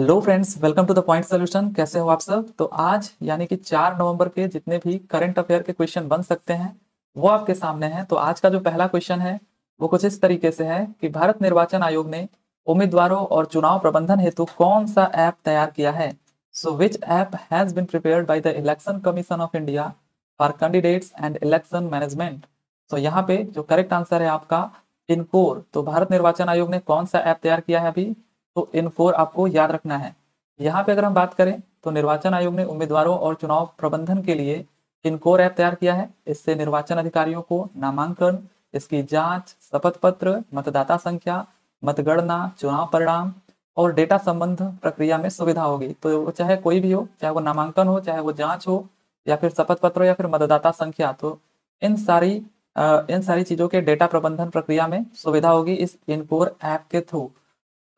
Hello friends welcome to the point solution कैसे हो आप सब? तो आज, यानी कि 4 नवंबर के जितने भी करंट अफेयर के क्वेश्चन बन सकते हैं, वो आपके सामने हैं। तो आज का जो पहला क्वेश्चन है, वो कुछ इस तरीके से है कि भारत निर्वाचन आयोग ने उम्मीदवारों और चुनाव प्रबंधन हेतु कौन सा ऐप तैयार किया है? So which app has been prepare by the election commission of India for candidates and election management तो यहाँ पे जो करेक्ट आंसर है आपका इनकोर तो भारत निर्वाचन आयोग ने कौन सा ऐप तैयार किया है अभी? तो इन फोर आपको याद रखना है। यहाँ पे अगर हम बात करें तो निर्वाचन आयोग ने उम्मीदवारों और चुनाव प्रबंधन के लिए इनकोर ऐप तैयार किया है? इससे निर्वाचन अधिकारियों को नामांकन, इसकी जाँच शपथ पत्र मतदाता संख्या, मतगणना, चुनाव परिणाम और डेटा संबंध प्रक्रिया में सुविधा होगी। तो चाहे कोई भी हो, चाहे वो नामांकन हो, चाहे वो जाँच हो, या फिर शपथ पत्र या फिर मतदाता संख्या तो इन सारी इन सारी चीज़ों के डेटा प्रबंधन प्रक्रिया में सुविधा होगी इस इनकोर ऐप के थ्रू।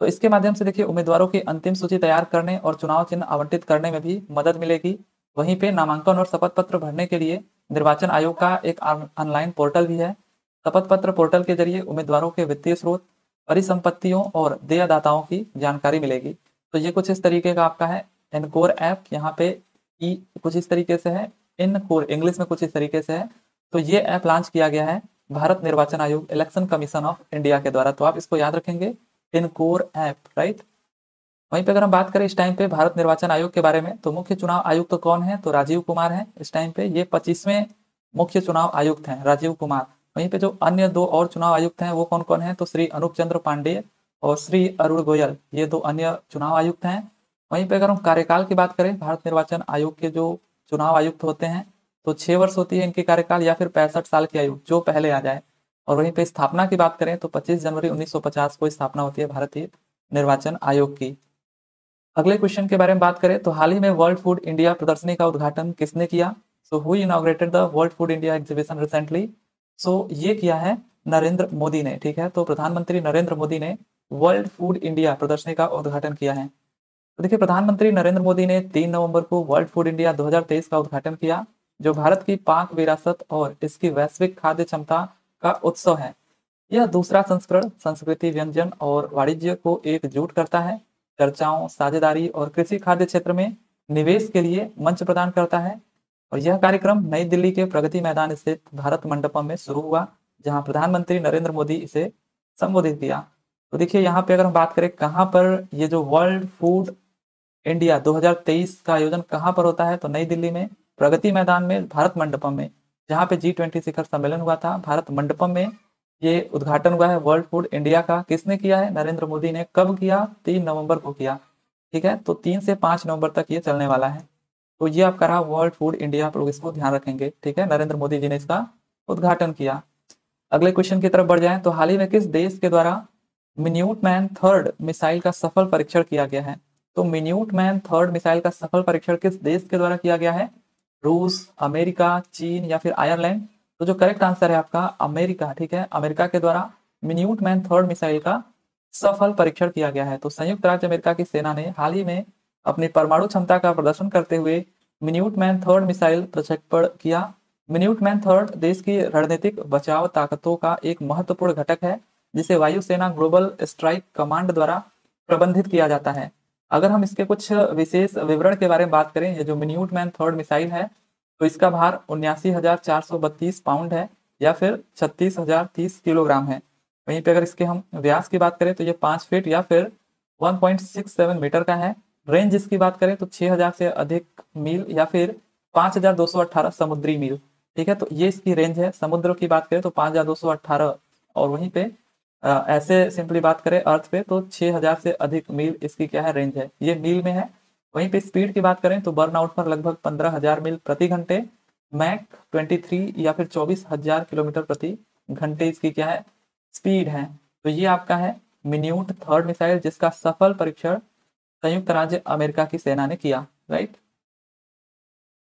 तो इसके माध्यम से देखिए, उम्मीदवारों की अंतिम सूची तैयार करने और चुनाव चिन्ह आवंटित करने में भी मदद मिलेगी। वहीं पे नामांकन और शपथ पत्र भरने के लिए निर्वाचन आयोग का एक ऑनलाइन पोर्टल भी है। शपथ पत्र पोर्टल के ज़रिए उम्मीदवारों के वित्तीय स्रोत, परिसंपत्तियों और देयदाताओं की जानकारी मिलेगी। तो ये कुछ इस तरीके का आपका है एनकोर ऐप यहाँ पे ई कुछ इस तरीके से है इन कोर इंग्लिश में कुछ इस तरीके से है। तो ये ऐप लॉन्च किया गया है, भारत निर्वाचन आयोग इलेक्शन कमीशन ऑफ़ इंडिया के द्वारा। तो आप इसको याद रखेंगे। इनकोर ऐप राइट वहीं पे अगर हम बात करें इस टाइम पे भारत निर्वाचन आयोग के बारे में तो मुख्य चुनाव आयुक्त तो कौन है? तो राजीव कुमार है इस टाइम पे। ये पच्चीसवें मुख्य चुनाव आयुक्त हैं, राजीव कुमार। वहीं पे जो अन्य दो और चुनाव आयुक्त हैं, वो कौन कौन है? तो श्री अनूप चंद्र पांडे और श्री अरुण गोयल, ये दो अन्य चुनाव आयुक्त हैं। वहीं पे अगर हम कार्यकाल की बात करें, भारत निर्वाचन आयोग के जो चुनाव आयुक्त होते हैं तो छह वर्ष होती है इनकी कार्यकाल या फिर पैंसठ साल की आयु, जो पहले आ जाए। और वहीं पे स्थापना की बात करें तो 25 जनवरी 1950 को स्थापना होती है भारतीय निर्वाचन आयोग की। अगले क्वेश्चन के बारे में बात करें तो हाल ही में वर्ल्ड फ़ूड इंडिया प्रदर्शनी का उद्घाटन किसने किया? So who inaugurated the world food India exhibition recently so ये किया है नरेंद्र मोदी ने, ठीक है? तो प्रधानमंत्री नरेंद्र मोदी ने वर्ल्ड फ़ूड इंडिया प्रदर्शनी का उद्घाटन किया है। तो देखिए, प्रधानमंत्री नरेंद्र मोदी ने 3 नवंबर को वर्ल्ड फ़ूड इंडिया 2023 का उद्घाटन किया, जो भारत की पाक विरासत और इसकी वैश्विक खाद्य क्षमता का उत्सव है। यह दूसरा संस्करण संस्कृति, व्यंजन और वाणिज्य को एकजुट करता है। चर्चाओं, साझेदारी और कृषि खाद्य क्षेत्र में निवेश के लिए मंच प्रदान करता है। और यह कार्यक्रम नई दिल्ली के प्रगति मैदान स्थित भारत मंडपम में शुरू हुआ, जहाँ प्रधानमंत्री नरेंद्र मोदी इसे संबोधित किया। तो देखिए, यहाँ पे अगर हम बात करें, कहाँ पर ये जो वर्ल्ड फ़ूड इंडिया 2023 का आयोजन कहाँ पर होता है तो नई दिल्ली में प्रगति मैदान में, भारत मंडपम में। जहाँ पे जी ट्वेंटी शिखर सम्मेलन हुआ था, भारत मंडपम में ये उद्घाटन हुआ है वर्ल्ड फ़ूड इंडिया का। किसने किया है? नरेंद्र मोदी ने। कब किया? तीन नवंबर को किया। ठीक है? तो तीन से पाँच नवंबर तक ये चलने वाला है। तो ये आपका रहा वर्ल्ड फ़ूड इंडिया आप लोग इसको ध्यान रखेंगे। ठीक है? नरेंद्र मोदी जी ने इसका उद्घाटन किया। अगले क्वेश्चन की तरफ़ बढ़ जाए तो हाल ही में किस देश के द्वारा मिन्यूट मैन थर्ड मिसाइल का सफल परीक्षण किया गया है? तो मिन्यूट मैन थर्ड मिसाइल का सफल परीक्षण किस देश के द्वारा किया गया है? रूस, अमेरिका, चीन या फिर आयरलैंड? तो जो करेक्ट आंसर है आपका, अमेरिका, ठीक है? अमेरिका के द्वारा मिन्यूट मैन थर्ड मिसाइल का सफल परीक्षण किया गया है। तो संयुक्त राज्य अमेरिका की सेना ने हाल ही में अपनी परमाणु क्षमता का प्रदर्शन करते हुए मिन्यूट मैन थर्ड मिसाइल प्रक्षेपण किया। मिन्यूट मैन थर्ड देश की रणनीतिक बचाव ताकतों का एक महत्वपूर्ण घटक है, जिसे वायुसेना ग्लोबल स्ट्राइक कमांड द्वारा प्रबंधित किया जाता है। अगर हम इसके कुछ विशेष विवरण के बारे में बात करें, ये जो मिन्यूट मैन थर्ड मिसाइल है तो इसका भार उन्यासी पाउंड है या फिर छत्तीस किलोग्राम है। वहीं पे अगर इसके हम व्यास की बात करें तो ये पाँच फीट या फिर 1.67 मीटर का है। रेंज इसकी बात करें तो 6000 से अधिक मील या फिर 5218 समुद्री मील। ठीक है तो ये इसकी रेंज है। समुद्र की बात करें तो 5218 और वहीं पे ऐसे सिंपली बात करें अर्थ पे तो 6000 से अधिक मील इसकी क्या है रेंज है? ये मील में है। वहीं पे स्पीड की बात करें तो बर्न आउट पर लगभग 15000 मील प्रति घंटे मैक 23 या फिर 24000 किलोमीटर प्रति घंटे इसकी क्या है? स्पीड है। तो ये आपका है मिन्यूट थर्ड मिसाइल जिसका सफल परीक्षण संयुक्त राज्य अमेरिका की सेना ने किया राइट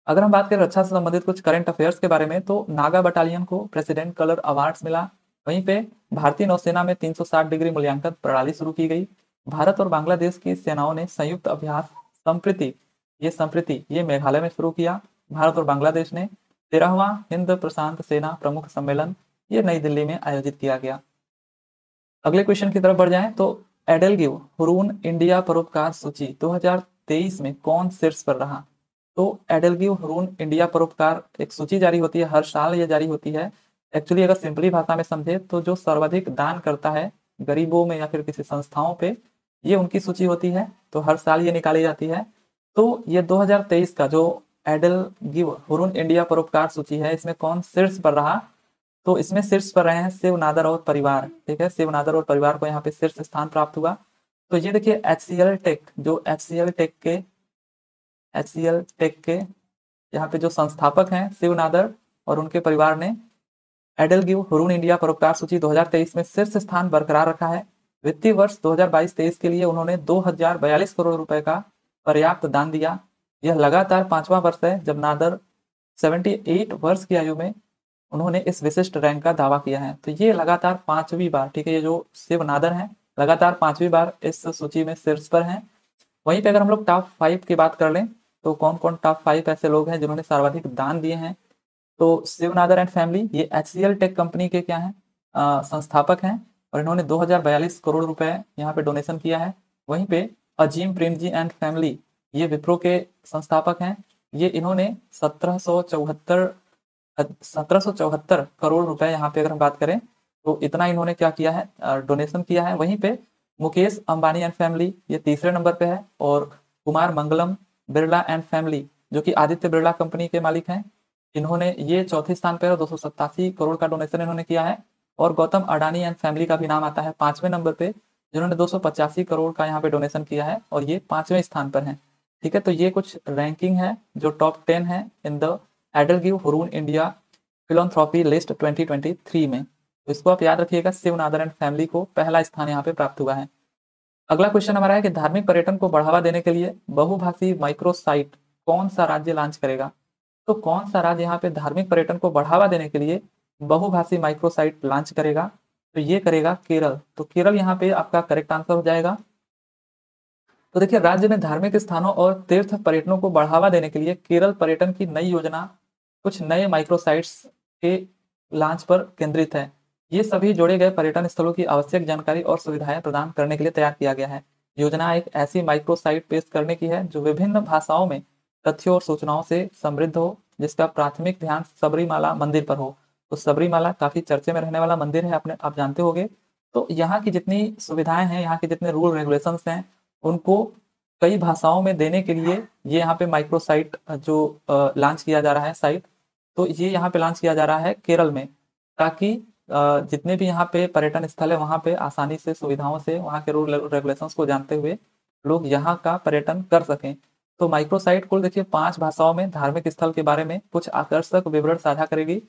अगर हम बात करें रक्षा से संबंधित कुछ करंट अफेयर्स के बारे में तो नागा बटालियन को प्रेसिडेंट कलर अवार्ड्स मिला। वहीं पे भारतीय नौसेना में 360 डिग्री मूल्यांकन प्रणाली शुरू की गई। भारत और बांग्लादेश की सेनाओं ने संयुक्त अभ्यास संप्रति, ये संप्रति, ये मेघालय में शुरू किया। भारत और बांग्लादेश ने तेरहवा हिंद प्रशांत सेना प्रमुख सम्मेलन, ये नई दिल्ली में आयोजित किया गया। अगले क्वेश्चन की तरफ़ बढ़ जाए तो एडलगिव हुरून इंडिया परोपकार सूची 2023 में कौन शीर्ष पर रहा? तो एडलगिव हुरून इंडिया परोपकार एक सूची जारी होती है, हर साल ये जारी होती है। एक्चुअली अगर सिंपली भाषा में समझे तो जो सर्वाधिक दान करता है, गरीबों में या फिर किसी संस्थाओं पे, ये उनकी सूची होती है तो हर साल ये निकाली जाती है। तो ये 2023 का जो एडल गिव हुरून इंडिया परोपकार सूची है, इसमें कौन शीर्ष पर रहा? तो इसमें शीर्ष पर रहे हैं शिव नादर और परिवार, ठीक है? शिव नादर और परिवार को यहाँ पे शीर्ष स्थान प्राप्त हुआ। तो ये देखिए एच सी एल टेक जो एच सी एल टेक के एच सी एल टेक के यहाँ पे जो संस्थापक हैं शिव नादर और उनके परिवार ने एडल गिव हुरून इंडिया परोपकार सूची 2023 में शीर्ष स्थान बरकरार रखा है। वित्तीय वर्ष 2022-23 के लिए उन्होंने दो हज़ार बयालीस करोड़ रुपए का पर्याप्त दान दिया। यह लगातार पांचवा वर्ष है जब नादर 78 वर्ष की आयु में उन्होंने इस विशिष्ट रैंक का दावा किया है। तो ये लगातार पांचवी बार, ठीक है, ये जो शिव नादर है, लगातार पांचवी बार इस सूची में शीर्ष पर हैं। वहीं पे अगर हम लोग टॉप फाइव की बात कर लें तो कौन कौन टॉप फाइव ऐसे लोग हैं जिन्होंने सर्वाधिक दान दिए हैं? तो शिव नादर एंड फैमिली, ये एचसीएल टेक कंपनी के क्या हैं? संस्थापक हैं और इन्होंने दो हज़ार बयालीस करोड़ रुपए यहाँ पे डोनेशन किया है। वहीं पे अजीम प्रेम जी एंड फैमिली, ये विप्रो के संस्थापक हैं। ये इन्होंने सत्रह सौ करोड़ रुपए यहाँ पे अगर हम बात करें तो इतना इन्होंने क्या किया है? डोनेशन किया है। वहीं पे मुकेश अंबानी एंड फैमिली, ये तीसरे नंबर पे है। और कुमार मंगलम बिरला एंड फैमिली, जो कि आदित्य बिरला कंपनी के मालिक हैं। इन्होंने ये चौथे स्थान पर दो सौ सत्तासी करोड़ का डोनेशन इन्होंने किया है। और गौतम अडानी एंड फैमिली का भी नाम आता है पाँचवें नंबर पे, जिन्होंने दो सौ पचासी करोड़ का यहाँ पे डोनेशन किया है और ये पाँचवें स्थान पर है। ठीक है तो ये कुछ रैंकिंग है जो टॉप टेन है in the EdelGive Hurun India philanthropy list 2023 में। तो इसको आप याद रखिएगा शिवनादर एंड फैमिली को पहला स्थान यहाँ पे प्राप्त हुआ है। अगला क्वेश्चन हमारा है कि धार्मिक पर्यटन को बढ़ावा देने के लिए बहुभाषी माइक्रो साइट कौन सा राज्य लॉन्च करेगा? तो कौन सा राज्य यहाँ पे धार्मिक पर्यटन को बढ़ावा देने के लिए बहुभाषी माइक्रोसाइट लॉन्च करेगा? तो ये करेगा केरल। तो केरल यहाँ पे आपका करेक्ट आंसर हो जाएगा। तो देखिए, राज्य में धार्मिक स्थानों और तीर्थ पर्यटनों को बढ़ावा देने के लिए केरल पर्यटन की नई योजना कुछ नए माइक्रोसाइट्स के लॉन्च पर केंद्रित है। ये सभी जोड़े गए पर्यटन स्थलों की आवश्यक जानकारी और सुविधाएँ प्रदान करने के लिए तैयार किया गया है। योजना एक ऐसी माइक्रोसाइट पेश करने की है जो विभिन्न भाषाओं में तथ्यों और सूचनाओं से समृद्ध हो, जिसका प्राथमिक ध्यान सबरीमाला मंदिर पर हो। तो सबरीमाला काफ़ी चर्चे में रहने वाला मंदिर है, अपने आप जानते होंगे। तो यहाँ की जितनी सुविधाएँ हैं, यहाँ के जितने रूल रेगुलेशन हैं, उनको कई भाषाओं में देने के लिए ये यहाँ पे माइक्रो साइट जो लॉन्च किया जा रहा है साइट तो ये यहाँ पे लॉन्च किया जा रहा है केरल में, ताकि जितने भी यहाँ पे पर्यटन स्थल है, वहाँ पे आसानी से सुविधाओं से, वहाँ के रूल रेगुलेशंस को जानते हुए लोग यहाँ का पर्यटन कर सकें। तो माइक्रोसाइट कुल देखिए, पाँच भाषाओं में, धार्मिक स्थल के बारे में कुछ आकर्षक विवरण साझा करेगी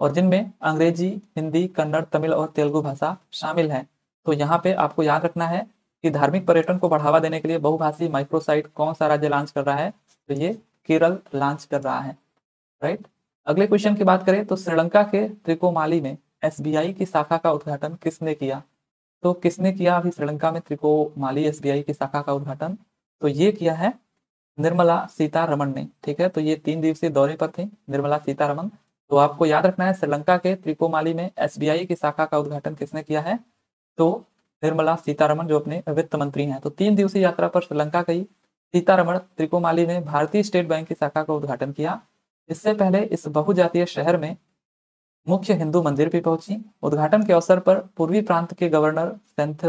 और जिनमें अंग्रेज़ी, हिंदी, कन्नड़, तमिल और तेलुगु भाषा शामिल है। तो यहाँ पे आपको याद रखना है कि धार्मिक पर्यटन को बढ़ावा देने के लिए बहुभाषी माइक्रोसाइट कौन सा राज्य लॉन्च कर रहा है? तो ये केरल लॉन्च कर रहा है राइट अगले क्वेश्चन की बात करें तो श्रीलंका के त्रिकोमाली में एसबीआई की शाखा का उद्घाटन किसने किया? तो किसने किया अभी श्रीलंका में त्रिकोमाली एसबीआई की शाखा का उद्घाटन? तो ये किया है निर्मला सीतारमन ने, ठीक है? तो ये तीन दिवसीय दौरे पर थे, निर्मला सीतारमन तो आपको याद रखना है, श्रीलंका के त्रिकोमाली में एसबीआई की शाखा का उद्घाटन किसने किया है? तो निर्मला सीतारमन जो अपने वित्त मंत्री हैं तो तीन दिवसीय यात्रा पर श्रीलंका गई। सीतारमण त्रिकोमाली ने भारतीय स्टेट बैंक की शाखा का उद्घाटन किया। इससे पहले इस बहुजातीय शहर में मुख्य हिंदू मंदिर भी पहुँची। उद्घाटन के अवसर पर पूर्वी प्रांत के गवर्नर सेंथ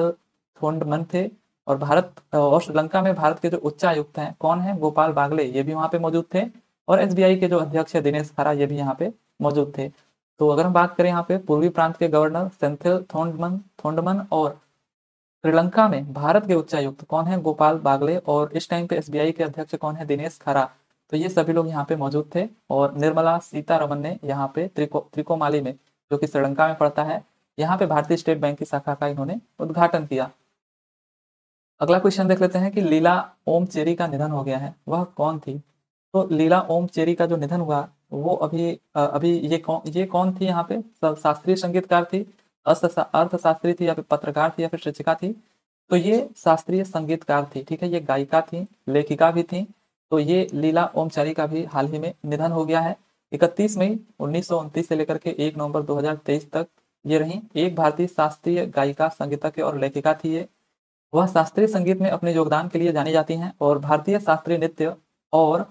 थोंडमन थे। और भारत, और श्रीलंका में भारत के जो उच्चायुक्त हैं, कौन है? गोपाल बागले, ये भी वहाँ पे मौजूद थे। और एसबीआई के जो अध्यक्ष है, दिनेश खरा, ये भी यहाँ पे मौजूद थे। तो अगर हम बात करें यहाँ पे पूर्वी प्रांत के गवर्नर सेंथिल थोंडमन थोंडमन और श्रीलंका में भारत के उच्चायुक्त कौन है? गोपाल बागले और इस टाइम पे एसबीआई के अध्यक्ष कौन है? दिनेश खरा। तो ये सभी लोग यहाँ पे मौजूद थे और निर्मला सीतारमन ने यहाँ पे त्रिको, त्रिकोमाली में, जो कि श्रीलंका में पड़ता है, यहाँ पे भारतीय स्टेट बैंक की शाखा का इन्होंने उद्घाटन किया। अगला क्वेश्चन देख लेते हैं कि लीला ओम चेरी का निधन हो गया है। वह कौन थी? तो लीला ओम चेरी का जो निधन हुआ, वो अभी अभी ये कौन ये कौन थी यहाँ पे? शास्त्रीय संगीतकार थी अर्थशास्त्री थी या फिर पत्रकार थी या फिर शिक्षिका थी। तो ये शास्त्रीय संगीतकार थी, ठीक है? ये गायिका थी, लेखिका भी थी। तो ये लीला ओमचारी का भी हाल ही में निधन हो गया है। इकतीस मई उन्नीस सौ उनतीस से लेकर के एक नवंबर 2023 तक ये रही। एक भारतीय शास्त्रीय गायिका, संगीतज्ञ और लेखिका थी ये। वह शास्त्रीय संगीत में अपने योगदान के लिए जानी जाती हैं और भारतीय शास्त्रीय नृत्य और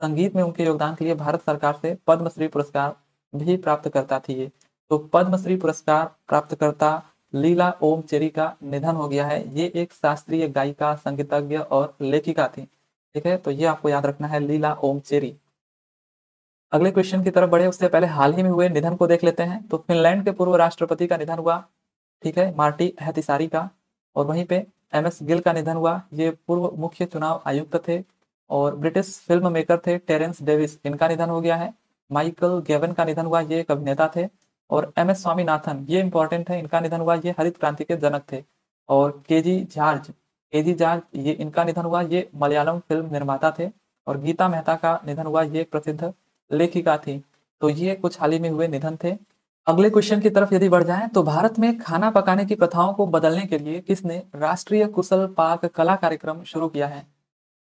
संगीत में उनके योगदान के लिए भारत सरकार से पद्मश्री पुरस्कार भी प्राप्त करता थी तो पद्मश्री पुरस्कार प्राप्तकर्ता लीला ओम चेरी का निधन हो गया है। ये एक शास्त्रीय गायिका, संगीतज्ञ और लेखिका थी। ठीक है तो ये आपको याद रखना है लीला ओम चेरी। अगले क्वेश्चन की तरफ़ बढ़े, उससे पहले हाल ही में हुए निधन को देख लेते हैं। तो फिनलैंड के पूर्व राष्ट्रपति का निधन हुआ, ठीक है, मार्टी हथिसारी का, और वहीं पे एम एस गिल का निधन हुआ। ये पूर्व मुख्य चुनाव आयुक्त थे और ब्रिटिश फ़िल्म मेकर थे टेरेंस डेविस इनका निधन हो गया है। माइकल गेवन का निधन हुआ, ये एक अभिनेता थे। और एम एस स्वामीनाथन, ये इंपॉर्टेंट है, इनका निधन हुआ, ये हरित क्रांति के जनक थे। और के जी जॉर्ज के जी जॉर्ज ये इनका निधन हुआ, ये मलयालम फ़िल्म निर्माता थे। और गीता मेहता का निधन हुआ, ये प्रसिद्ध लेखिका थी। तो ये कुछ हाल ही में हुए निधन थे। अगले क्वेश्चन की तरफ़ यदि बढ़ जाएँ तो भारत में खाना पकाने की प्रथाओं को बदलने के लिए किसने राष्ट्रीय कुशल पाक कला कार्यक्रम शुरू किया है?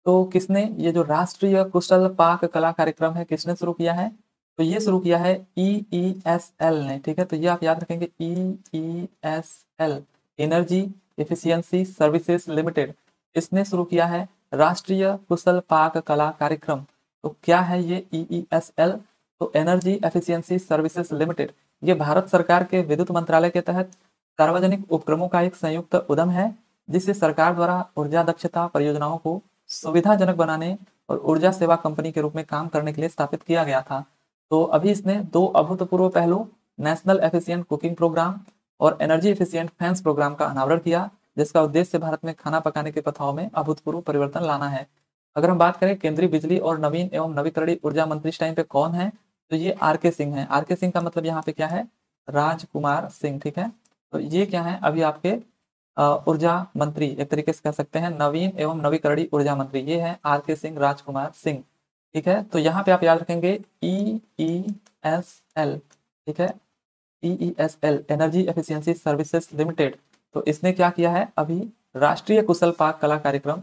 तो किसने ये जो राष्ट्रीय कुशल पाक कला कार्यक्रम है, किसने शुरू किया है? तो ये शुरू किया है ई ई एस एल ने, ठीक है? तो ये आप याद रखेंगे E E S L energy efficiency services limited इसने शुरू किया है राष्ट्रीय कुशल पाक कला कार्यक्रम? तो क्या है ये ई ई एस एल तो एनर्जी एफिशिएंसी सर्विसेज़ लिमिटेड ये भारत सरकार के विद्युत मंत्रालय के तहत सार्वजनिक उपक्रमों का एक संयुक्त उद्यम है, जिससे सरकार द्वारा ऊर्जा दक्षता परियोजनाओं को सुविधाजनक बनाने और ऊर्जा सेवा कंपनी के रूप में काम करने के लिए स्थापित किया गया था। तो अभी इसने दो अभूतपूर्व पहलू, नेशनल एफिशिएंट कुकिंग प्रोग्राम और एनर्जी एफिशिएंट फैंस प्रोग्राम का अनावरण किया, जिसका उद्देश्य भारत में खाना पकाने के प्रथाओं में अभूतपूर्व परिवर्तन लाना है। अगर हम बात करें केंद्रीय बिजली और नवीन एवं नवीकरणीय ऊर्जा मंत्री इस टाइम पे कौन है तो ये आर के सिंह है। आर के सिंह का मतलब यहाँ पे क्या है? राजकुमार सिंह, ठीक है? तो ये क्या है? अभी आपके ऊर्जा मंत्री, एक तरीके से कह सकते हैं, नवीन एवं नवीकरणीय ऊर्जा मंत्री, ये है आर के सिंह, राजकुमार सिंह, ठीक है? तो यहाँ पे आप याद रखेंगे ई ई एस एल ठीक है? E E S L energy efficiency services limited तो इसने क्या किया है? अभी राष्ट्रीय कुशल पाक कला कार्यक्रम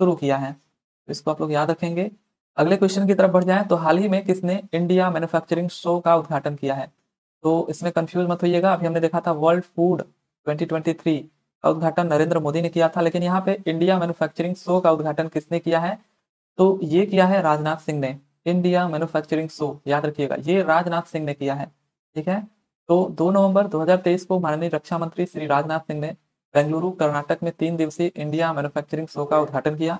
शुरू किया है। तो इसको आप लोग याद रखेंगे। अगले क्वेश्चन की तरफ़ बढ़ जाए तो हाल ही में किसने इंडिया मैन्युफैक्चरिंग शो का उद्घाटन किया है? तो इसमें कंफ्यूज मत होइएगा, अभी हमने देखा था वर्ल्ड फ़ूड 2023 का उद्घाटन नरेंद्र मोदी ने किया था, लेकिन यहाँ पे इंडिया मैन्युफैक्चरिंग शो का उद्घाटन किसने किया है? तो ये किया है राजनाथ सिंह ने इंडिया मैन्युफैक्चरिंग शो याद रखिएगा, ये राजनाथ सिंह ने किया है, ठीक है? तो दो नवंबर 2023 को माननीय रक्षा मंत्री श्री राजनाथ सिंह ने बेंगलुरु, कर्नाटक में तीन दिवसीय इंडिया मैन्युफैक्चरिंग शो का उद्घाटन किया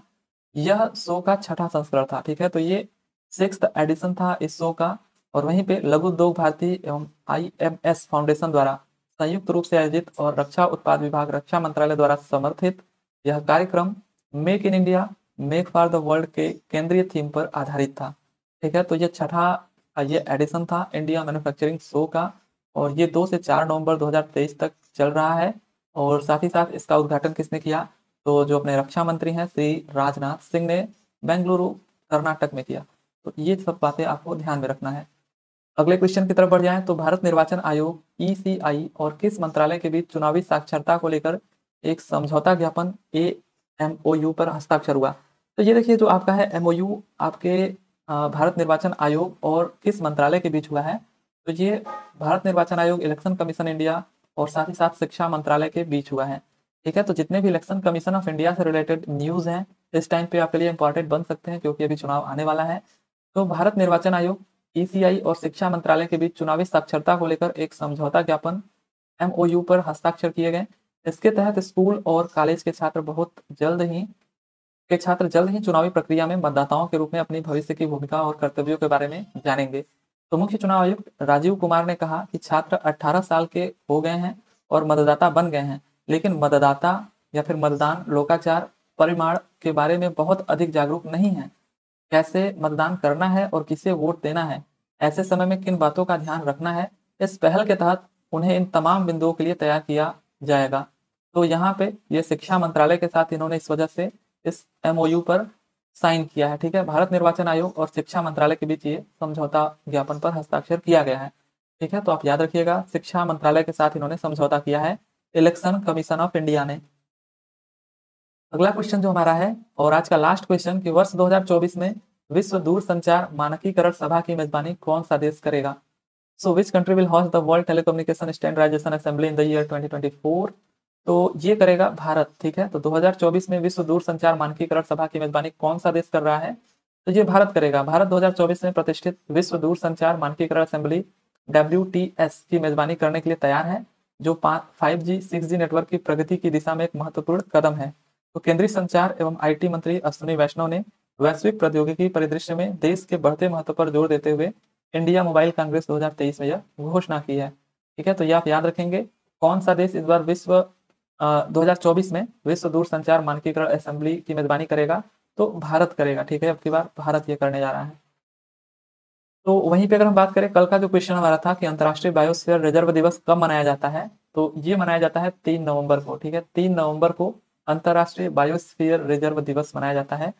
यह शो का छठा संस्करण था, ठीक है? तो ये सिक्स एडिशन था इस शो का और वहीं पे लघु उद्योग भारती एवं आईएमएस फाउंडेशन द्वारा संयुक्त रूप से आयोजित और रक्षा उत्पाद विभाग, रक्षा मंत्रालय द्वारा समर्थित यह कार्यक्रम make in India make for the world के केंद्रीय थीम पर आधारित था, ठीक है? तो ये छठा, ये एडिशन था इंडिया मैन्युफैक्चरिंग शो का और ये दो से चार नवंबर 2023 तक चल रहा है और साथ ही साथ इसका उद्घाटन किसने किया? तो जो अपने रक्षा मंत्री हैं, श्री राजनाथ सिंह ने बेंगलुरु, कर्नाटक में किया। तो ये सब बातें आपको ध्यान में रखना है। अगले क्वेश्चन की तरफ़ बढ़ जाए तो भारत निर्वाचन आयोग ईसीआई और किस मंत्रालय के बीच चुनावी साक्षरता को लेकर एक समझौता ज्ञापन ए एम पर हस्ताक्षर हुआ। तो ये देखिए जो आपका है एम आपके भारत निर्वाचन आयोग और किस मंत्रालय के बीच हुआ है। तो ये भारत निर्वाचन आयोग, इलेक्शन कमीशन इंडिया और साथ ही साथ शिक्षा मंत्रालय के बीच हुआ है। ठीक है? तो जितने भी इलेक्शन कमीशन ऑफ़ इंडिया से रिलेटेड न्यूज़ हैं, इस टाइम पे आपके लिए इंपॉर्टेंट बन सकते हैं, क्योंकि अभी चुनाव आने वाला है। तो भारत निर्वाचन आयोग ईसीआई और शिक्षा मंत्रालय के बीच चुनावी साक्षरता को लेकर एक समझौता ज्ञापन एमओयू पर हस्ताक्षर किए गए। इसके तहत स्कूल और कॉलेज के छात्र बहुत जल्द ही, के छात्र जल्द ही चुनावी प्रक्रिया में मतदाताओं के रूप में अपनी भविष्य की भूमिका और कर्तव्यों के बारे में जानेंगे। तो मुख्य चुनाव आयुक्त राजीव कुमार ने कहा कि छात्र 18 साल के हो गए हैं और मतदाता बन गए हैं। लेकिन मतदाता या फिर मतदान लोकाचार, परिमाण के बारे में बहुत अधिक जागरूक नहीं है। कैसे मतदान करना है और किसे वोट देना है? ऐसे समय में किन बातों का ध्यान रखना है? इस पहल के तहत उन्हें इन तमाम बिंदुओं के लिए तैयार किया जाएगा। तो यहाँ पे ये शिक्षा मंत्रालय के साथ इन्होंने इस वजह से इस एमओयू पर साइन किया है, ठीक है? भारत निर्वाचन आयोग और शिक्षा मंत्रालय के बीच ये समझौता ज्ञापन पर हस्ताक्षर किया गया है, ठीक है? तो आप याद रखिएगा, शिक्षा मंत्रालय के साथ इन्होंने समझौता किया है। इलेक्शन कमीशन ऑफ़ इंडिया ने। अगला क्वेश्चन जो हमारा है, और आज का लास्ट क्वेश्चन कि वर्ष 2024 में विश्व दूर संचार मानकीकरण सभा की मेजबानी कौन सा देश करेगा? So which country will host the world telecommunication standardisation assembly in the year 2024 तो ये करेगा भारत, ठीक है? तो 2024 में विश्व दूर संचार मानकीकरण सभा की मेजबानी कौन सा देश कर रहा है? तो ये भारत करेगा। भारत 2024 में प्रतिष्ठित विश्व दूर संचार मानकीकरण असेंबली डब्ल्यूटीएस की मेजबानी करने के लिए तैयार है। जो five G six G network की प्रगति की दिशा में एक महत्वपूर्ण कदम है। तो केंद्रीय संचार एवं आईटी मंत्री अश्विनी वैष्णव ने वैश्विक प्रौद्योगिकी परिदृश्य में देश के बढ़ते महत्व पर ज़ोर देते हुए इंडिया मोबाइल कांग्रेस 2023 में यह घोषणा की है। ठीक है तो ये आप याद रखेंगे, कौन सा देश इस बार विश्व दो हज़ार चौबीस में विश्व दूर संचार मानकीकरण असेंबली की मेजबानी करेगा? तो भारत करेगा। ठीक है, अब की बार भारत ये करने जा रहा है। तो वहीं पे अगर हम बात करें, कल का जो क्वेश्चन हमारा था कि अंतर्राष्ट्रीय बायोस्फीयर रिज़र्व दिवस कब मनाया जाता है तो ये मनाया जाता है तीन नवंबर को, ठीक है? तीन नवंबर को अंतर्राष्ट्रीय बायोस्फीयर रिज़र्व दिवस मनाया जाता है।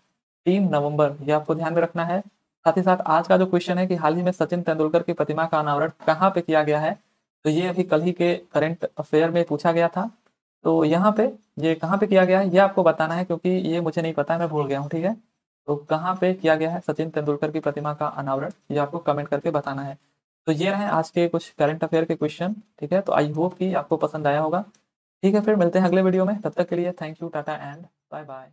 तीन नवंबर, ये आपको ध्यान में रखना है। साथ ही साथ आज का जो क्वेश्चन है कि हाल ही में सचिन तेंदुलकर की प्रतिमा का अनावरण कहाँ पे किया गया है तो ये अभी कल ही के करंट अफेयर में पूछा गया था। तो यहाँ पे ये कहाँ पे किया गया है, ये आपको बताना है, क्योंकि ये मुझे नहीं पता, मैं भूल गया हूँ, ठीक है? तो कहाँ पे किया गया है? सचिन तेंदुलकर की प्रतिमा का अनावरण, ये आपको कमेंट करके बताना है। तो ये रहे आज के कुछ करंट अफेयर के क्वेश्चन ठीक है? तो आई होप कि आपको पसंद आया होगा। ठीक है, फिर मिलते हैं अगले वीडियो में। तब तक के लिए thank you tata and bye bye